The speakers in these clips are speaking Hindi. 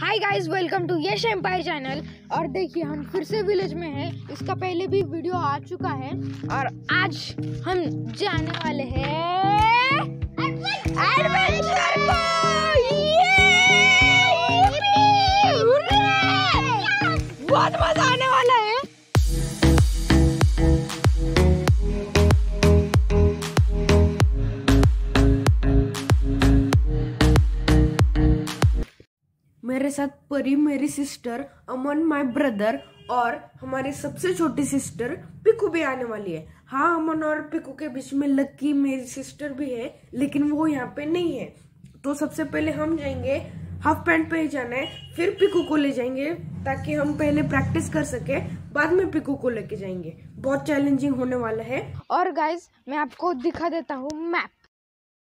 Hi guys welcome to Yash empire channel और देखिए हम फिर से विलेज में हैं। इसका पहले भी वीडियो आ चुका है। और आज हम जाने वाले हैं एडवेंचर बहुत मज़ा आने वाला है मेरे साथ परी मेरी सिस्टर अमन माय ब्रदर और हमारी सबसे छोटी सिस्टर पिकू भी आने वाली है। हाँ अमन और पिकू के बीच में लक्की मेरी सिस्टर भी है लेकिन वो यहाँ पे नहीं है। तो सबसे पहले हम जाएँगे हाफ़ पैंट पे ही जाना है फिर पिकू को ले जाएँगे ताकि हम पहले प्रैक्टिस कर सके बाद में पिकू को लेके जाएँगे। बहुत चैलेंजिंग होने वाला है। और गाइज़ मैं आपको दिखा देता हूँ मैप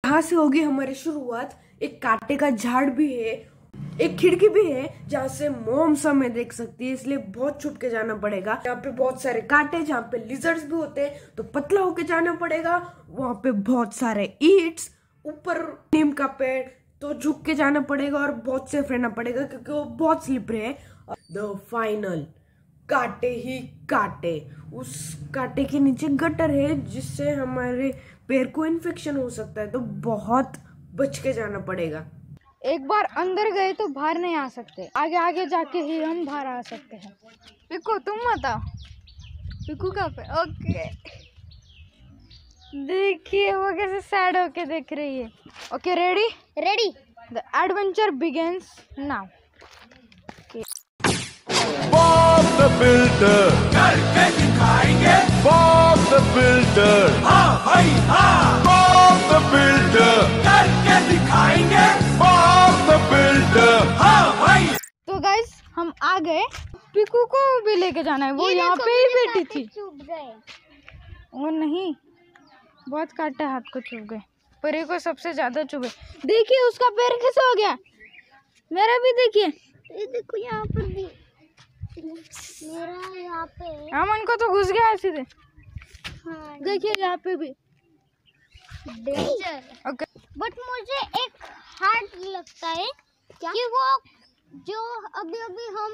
यहाँ से होगी हमारी शुरुआत? एक कांटे का झाड़ भी है एक खिड़की भी है जहाँ से मोम समय देख सकती है, इसलिए बहुत छुप के जाना पड़ेगा। यहाँ पे बहुत सारे कांटे, जहाँ पे लिजर्ड्स भी होते हैं तो पतला होके जाना पड़ेगा। वहाँ पे बहुत सारे ईट्स, ऊपर नीम का पेड़ तो झुक के जाना पड़ेगा और बहुत सेफ़ रहना पड़ेगा क्योंकि वो बहुत स्लिपरी है। द फाइनल काटे ही काटे। उस काटे के नीचे गटर है, जिससे हमारे पैर को इन्फेक्शन हो सकता है तो बहुत बच के जाना पड़ेगा। एक बार अंदर गए तो बाहर नहीं आ सकते। आगे आगे जाके ही हम बाहर आ सकते हैं। पिको तुम बताओ पिकू कहाँ पे? ओके। देखिए वो कैसे सैड होके देख रही है। Okay ready ready the adventure begins now Bob the Builder. करके दिखाएँगे। Bob the Builder. हाँ भाई हाँ। Bob the Builder. करके दिखाएँगे। हम आ गए। पिकू को भी लेके जाना है। वो यहाँ पे ही बैठी थी। वो नहीं बहुत काटे हाथ को चुभ गए। परी को सबसे ज़्यादा चुभे देखिए उसका पैर कैसे हो गया? मेरा भी देखिए। ये देखो यहाँ पर भी। मेरा यहाँ पे। अमन को तो घुस गया सीधे। हाँ देखिए यहाँ पे भी। डेंजर ओके बट मुझे एक हार्ड लगता है क्या? कि वो जो अभी अभी हम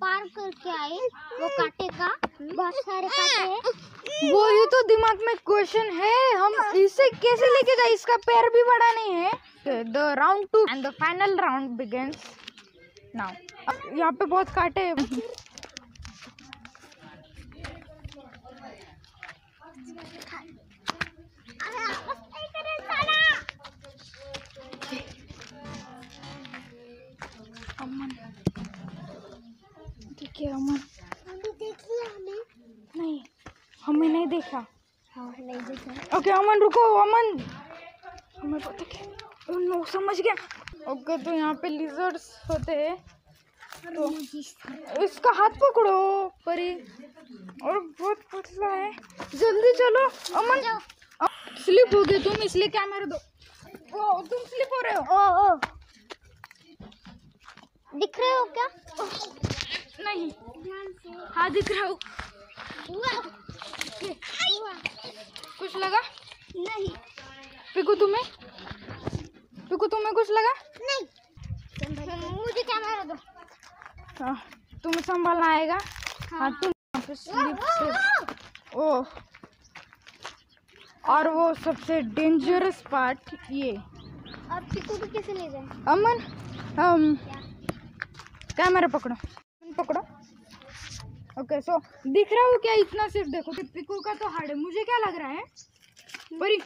पार करके आए वो काटे का बहुत सारे काटे हैं। वो ही तो दिमाग में क्वेश्चन है हम इसे कैसे लेके जाए? इसका पैर भी बड़ा नहीं है। The round two and the final round begins now यहाँ पे बहुत काटे हैं। अमन रुको अमन हमें पता क्या? नो समझ गया। ओके तो यहाँ पे लिजर्ड्स होते हैं। तो इसका हाथ पकड़ो परी और बहुत पतला है। जल्दी चलो अमन स्लिप हो गए तुम इसलिए कैमरा दो। ओ तुम स्लिप हो रहे हो? ओ ओ। दिख रहे हो क्या? नहीं। हाँ दिख रहा हूँ। कुछ लगा? नहीं। पिकू तुम्हें? पिकू तुम्हें कुछ लगा? नहीं। मुझे कैमरा दो। हाँ, तुम्हें संभालना आएगा? हाँ। तुम स्लिप से ओ। और वो सबसे डेंजरस पार्ट ये। अब पिकू को कैसे ले जाए? अमन हम कैमरा पकड़ो। पकड़ो। ओके सो दिख रहा हो क्या? इतना सिर्फ़ देखो पिकू का तो हार्ड है। मुझे क्या लग रहा है? परी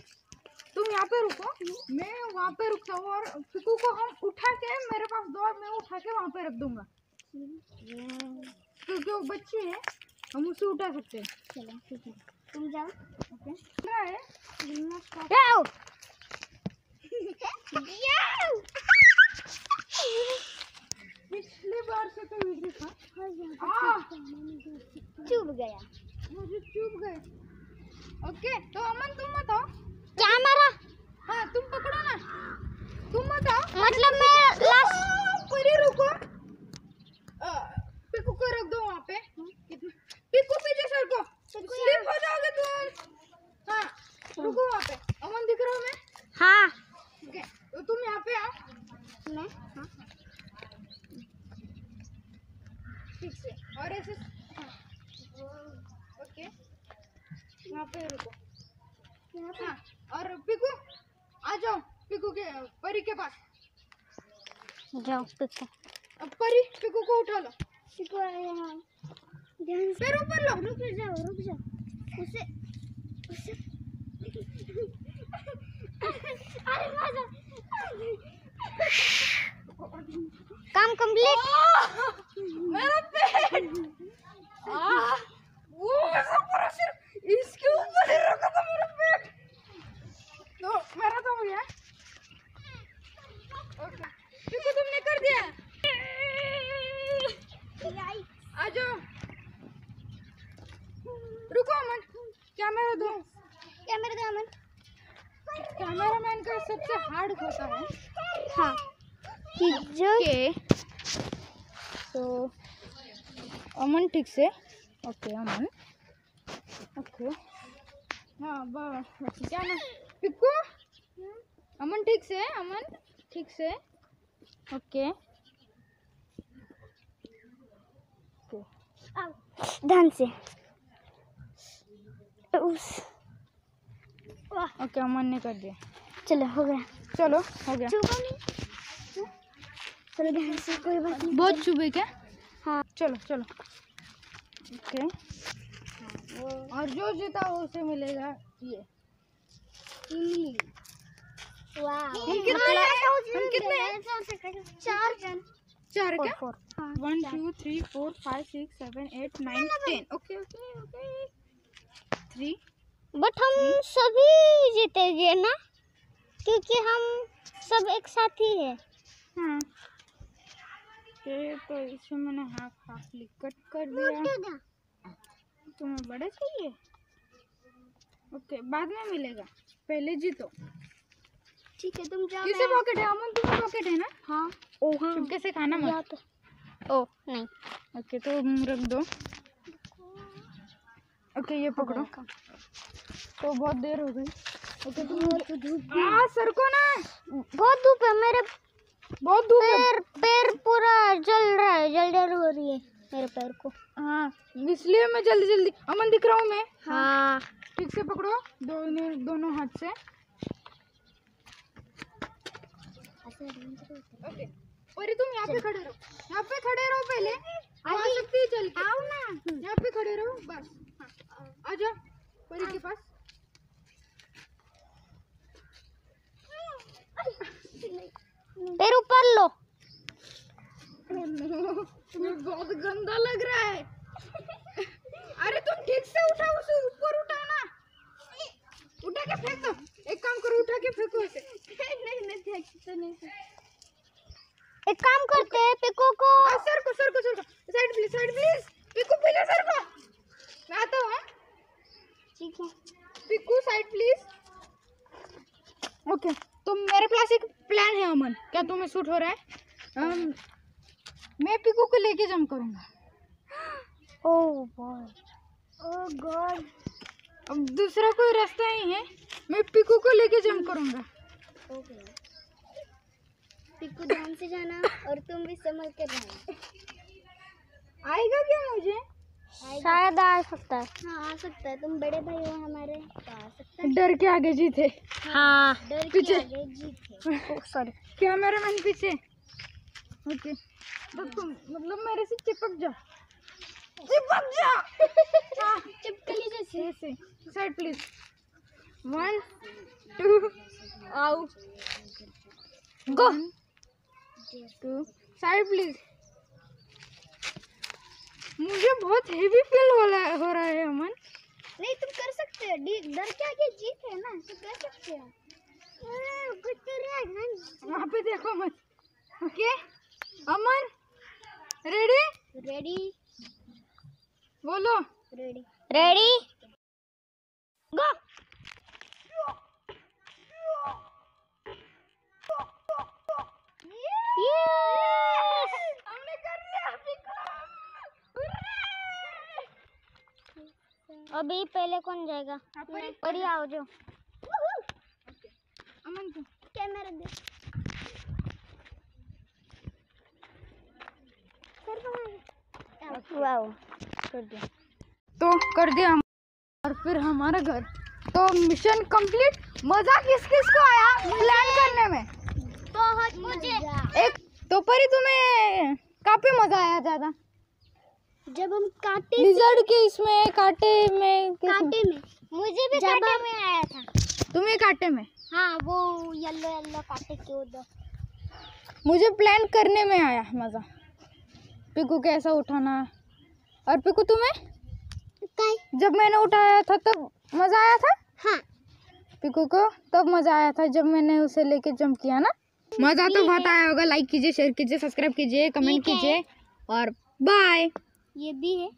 तुम यहाँ पे रुको। मैं वहाँ पे रुकता हूँ और पिकू को हम उठा के मेरे पास दो और मैं उठा के वहाँ पे रख दूँगा। क्योंकि वो बच्ची है हम उसे उठा सकते हैं। चलो ठीक है। तुम जाओ ओके। क्या है? पिछली बार से तो इजी था चुभ गया। मुझे चुप गए। ओके तो अमन तुम बताओ। कैमरा। हाँ तुम पकड़ो ना। तुम बताओ। मतलब मैं लास्ट परी रुको। पिकू को रख दो वहाँ पे। पिकू पीछे सर को। स्लिप हो जाओगे तुम हाँ रुको वहाँ पे। अमन दिख रहा हूँ मैं? हाँ। ओके तो तुम यहाँ पे आओ। मैं? हाँ। ठीक से। और ऐसे हाँ ओके वहाँ पे रुको। हाँ और पिकू आ जाओ पिकू के परी के पास। जाओ पिको। अब परी पिकू को उठा लो। पिको यहाँ। ध्यान से पैर ऊपर लो। रुक जाओ रुक जाओ। उसे उसे। अरे मज़ा। काम कंप्लीट मेरा पेट। आह, वो ऐसा पूरा सिर्फ़ इसके ऊपर ही रखा था मेरा पेट तो मेरा तो हो गया ओके पिकू तुमने कर दिया आ जाओ रुको अमन कैमरा दो कैमरा दो अमन कैमरा मैन का सबसे हार्ड होता है। कि जो तो अमन ठीक से? ओके अमन। ओके। हाँ बस क्या ना? पिक्कू अमन ठीक से? अमन ठीक से? ओके। ओके। ध्यान से। उस ओके अमन ने कर दिया। चलो हो गया। चलो हो गया। चुपा। चलो ध्यान से कोई बात नहीं। बहुत चुभे क्या? हाँ। चलो चलो। ओके और जो जीता वो उसे मिलेगा। ये। वाह हम कितने हैं? हम कितने हैं? चार जन चार क्या? हाँ one two three four five six seven eight nine ten okay okay okay three but हम सभी जीतेंगे ना? क्योंकि हम सब एक साथ ही है। हाँ। तो इसमें मैंने हाफ़ हाफ़ कट कर दिया। तुम्हें बड़ा चाहिए? ओके बाद में मिलेगा। पहले जीतो। ठीक है तुम जाओ। किसे पॉकेट है अमन तुम्हें पॉकेट है ना? हाँ। ओ हाँ। चुपके से खाना मत। तो। ओ। नहीं। ओके तो रख दो। ओके ये पकड़ो। तो बहुत देर हो गई। आ सर को ना बहुत धूप है मेरे बहुत धूप है। पैर पैर पूरा जल रहा है जल जल हो रही है मेरे पैर को। हाँ इसलिए मैं जल्दी जल्दी अमन दिख रहा हूँ मैं। हाँ। ठीक से पकड़ो दोनों दोनों हाथ से। ओके। तुम यहाँ पे खड़े रहो। यहाँ पे खड़े रहो पहले। आ सकती है चल के आओ ना। यहाँ पे खड़े रहो बस। हाँ, आ जाओ परी के पास। पैर ऊपर लो। तुम्हें बहुत गंदा लग रहा है। अरे तुम ठीक से उठाओ उसे ऊपर उठाओ ना उठा के फेंक दो। एक काम करो उठा के फेंको उसे। नहीं नहीं फेंक तो नहीं एक काम करते हैं पिको को। आ, सर को सर को सर को। Side please side please. Piku पहले सर को। मैं आता हूँ हाँ? ठीक है। Piku side please. ओके। तो मेरे पास एक प्लान है अमन। क्या तुम्हें सूट हो रहा है? अम, मैं पिकू को लेके जम करूँगा। गॉड गॉड अब दूसरा कोई रास्ता नहीं है। मैं पिकू को लेके जम करूँगा। पिको ध्यान से जाना और तुम भी संभल कर रहना आएगा क्या मुझे? शायद आ सकता है। हाँ आ सकता है। तुम बड़े भाई हो हमारे तो आ सकता है। डर के आगे जीते। हाँ। डर पीछे। के आगे जीत। है सॉरी कैमरा मैन पीछे। ओके। तो तुम मतलब मेरे से चिपक जा। चिपक जा। हाँ चिपकली जैसे। ऐसे। Side please one two out go to side please मुझे बहुत हेवी फील हो रहा है रहा है अमन। नहीं तुम कर सकते हो। डी- डर के आगे जीत है ना तुम कर सकते हो। वहाँ पे देखो मत। ओके? अमन रेडी रेडी बोलो। रेडी रेडी गो हमने कर लिया अभी पहले कौन जाएगा? परी। परी आओ जो। अमन को। कैमरा दे। वाओ कर दिया तो कर दिया हम। और फिर हमारा घर। तो मिशन कंप्लीट मज़ा किस किस को आया प्लान करने में? बहुत मुझे। एक तो परी तुम्हें काफ़ी मज़ा आया ज़्यादा। जब हम काटे लिजर्ड के इसमें कांटे में किस? में? मुझे भी काटे में आया था। तुम्हें कांटे में? हाँ वो येलो येलो काटे के उधर मुझे प्लान करने में आया मज़ा। पिकू कैसा उठाना। और पिकू तुम्हें? काय जब मैंने उठाया था तब मज़ा आया था? हाँ। पिकू को तब मज़ा आया था जब मैंने उसे लेके जंप किया ना। मज़ा तो बहुत आया होगा। लाइक कीजिए शेयर कीजिए सब्सक्राइब कीजिए कमेंट कीजिए। और बाय ये भी है।